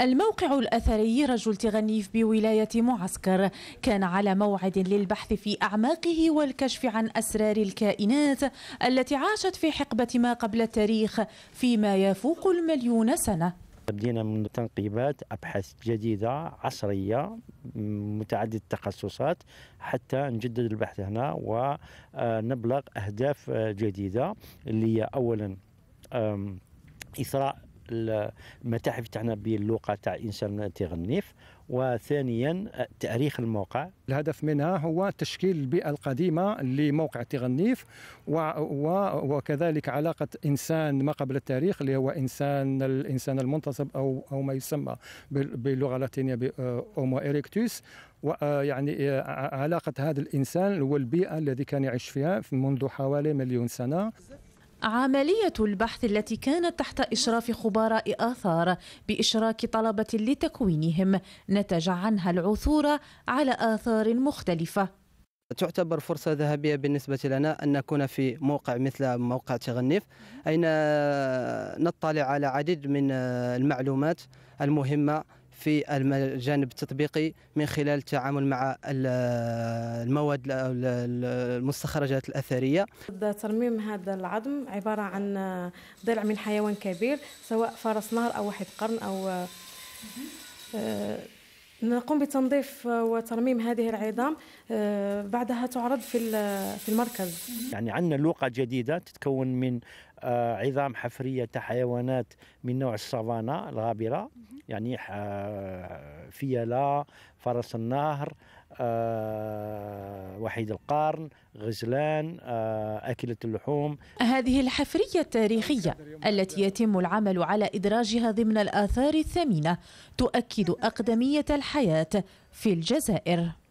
الموقع الأثري رجل تغنيف بولاية معسكر. كان على موعد للبحث في أعماقه والكشف عن أسرار الكائنات التي عاشت في حقبة ما قبل التاريخ فيما يفوق المليون سنة. بدينا من تنقيبات أبحاث جديدة عصرية متعددة التخصصات حتى نجدد البحث هنا ونبلغ أهداف جديدة اللي هي أولا إثراء المتاحف تاعنا باللغة تاع إنسان تغنيف. وثانيا تأريخ الموقع. الهدف منها هو تشكيل البيئة القديمة لموقع تغنيف وكذلك علاقة إنسان ما قبل التاريخ اللي هو إنسان الانسان المنتصب أو أو ما يسمى باللغة اللاتينية بأومو إريكتوس ويعني علاقة هذا الإنسان والبيئة الذي كان يعيش فيها منذ حوالي مليون سنة. عملية البحث التي كانت تحت إشراف خبراء آثار بإشراك طلبة لتكوينهم نتج عنها العثور على آثار مختلفة. تعتبر فرصة ذهبية بالنسبة لنا أن نكون في موقع مثل موقع تغنيف أين نطلع على عديد من المعلومات المهمة في الجانب التطبيقي من خلال التعامل مع المواد المستخرجات الأثرية. ترميم هذا العظم عبارة عن ضلع من حيوان كبير سواء فرس نهر أو واحد قرن أو آه، نقوم بتنظيف وترميم هذه العظام آه، بعدها تعرض في في المركز. يعني عندنا لوقة جديدة تتكون من آه، عظام حفرية حيوانات من نوع السافانا الغابرة يعني فيلة فرس النهر آه، وحيد القرن غزلان أكلة اللحوم. هذه الحفرية التاريخية التي يتم العمل على إدراجها ضمن الآثار الثمينة تؤكد أقدمية الحياة في الجزائر.